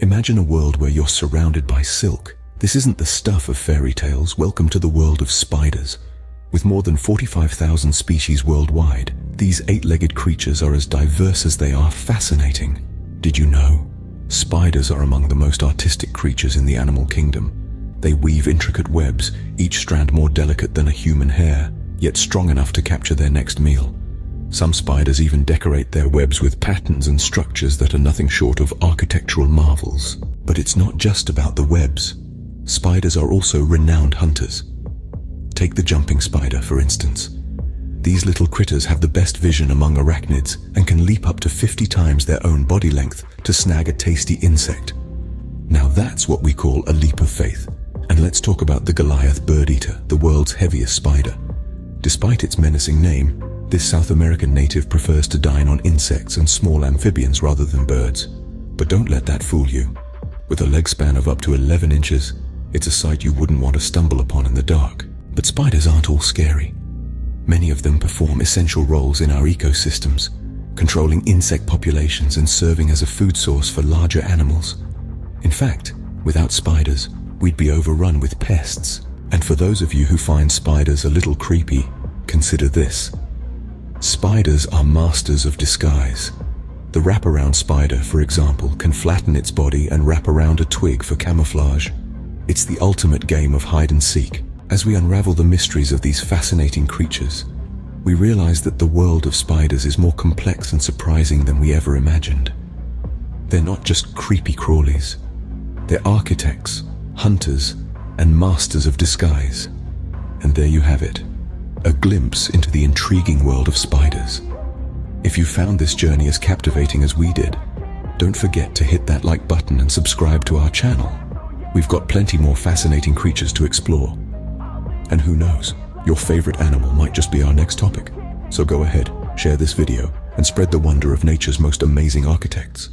Imagine a world where you're surrounded by silk. This isn't the stuff of fairy tales. Welcome to the world of spiders. With more than 45,000 species worldwide, these eight-legged creatures are as diverse as they are fascinating. Did you know? Spiders are among the most artistic creatures in the animal kingdom. They weave intricate webs, each strand more delicate than a human hair, yet strong enough to capture their next meal. Some spiders even decorate their webs with patterns and structures that are nothing short of architectural marvels. But it's not just about the webs. Spiders are also renowned hunters. Take the jumping spider, for instance. These little critters have the best vision among arachnids and can leap up to 50 times their own body length to snag a tasty insect. Now that's what we call a leap of faith. And let's talk about the Goliath bird eater, the world's heaviest spider. Despite its menacing name, this South American native prefers to dine on insects and small amphibians rather than birds. But don't let that fool you. With a leg span of up to 11 inches, it's a sight you wouldn't want to stumble upon in the dark. But spiders aren't all scary. Many of them perform essential roles in our ecosystems, controlling insect populations and serving as a food source for larger animals. In fact, without spiders, we'd be overrun with pests. And for those of you who find spiders a little creepy, consider this. Spiders are masters of disguise. The wraparound spider, for example, can flatten its body and wrap around a twig for camouflage. It's the ultimate game of hide and seek. As we unravel the mysteries of these fascinating creatures, we realize that the world of spiders is more complex and surprising than we ever imagined. They're not just creepy crawlies. They're architects, hunters, and masters of disguise. And there you have it a glimpse into the intriguing world of spiders. If you found this journey as captivating as we did, don't forget to hit that like button and subscribe to our channel. We've got plenty more fascinating creatures to explore. And who knows, your favorite animal might just be our next topic. So go ahead, share this video, and spread the wonder of nature's most amazing architects.